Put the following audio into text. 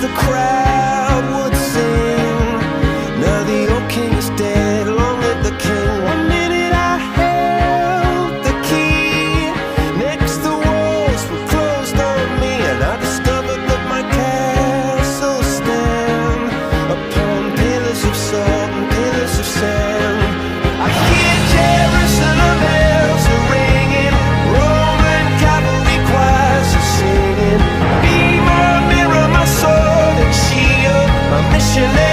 the crowd you.